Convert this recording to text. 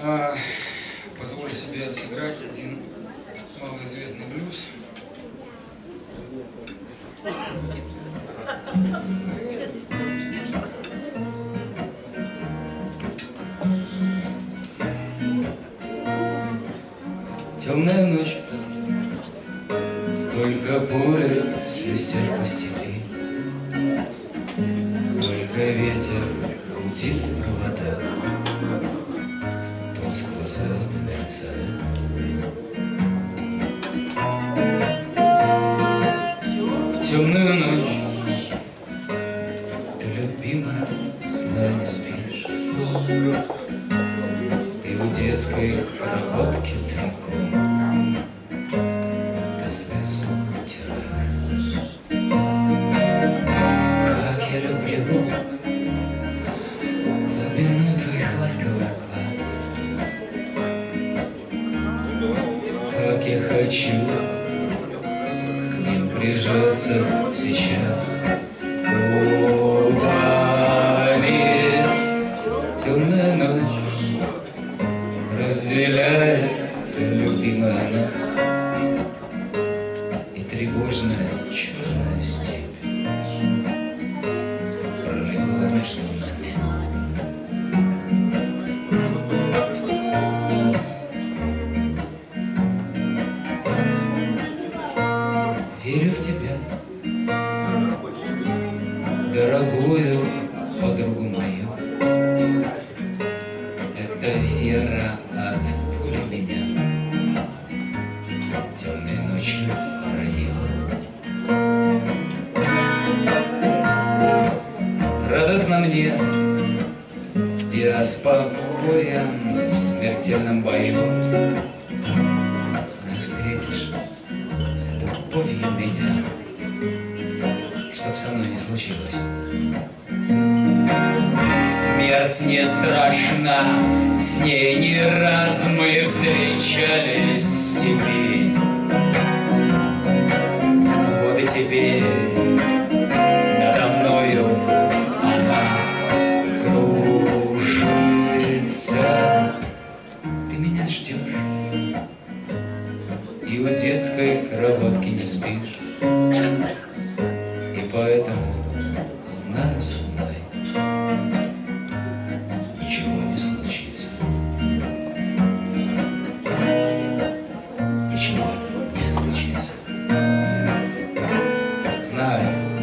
А, позволю себе сыграть один малоизвестный блюз. Темная ночь, только поле свистят по степи, Только ветер крутит провода, Темную ночь ты, любимая, сна не спишь, И в детской кроватке тайком. Как я люблю глубину твоих ласковых глаз, Я хочу к ним прижаться сейчас губами. Темная ночь разделяет, любимая нас, И тревожная черная степь пролегла между дорогую подругу мою. Это вера от пули меня темной ночью хранила. Радостно мне, я спокоен в смертельном бою. Знаю, встретишь с любовью меня, чтоб со мной не случилось. Смерть не страшна, с ней не раз мы встречались степи. Вот и теперь надо мною она кружится. Ты меня ждешь и у детской кроватки не спишь. Amen.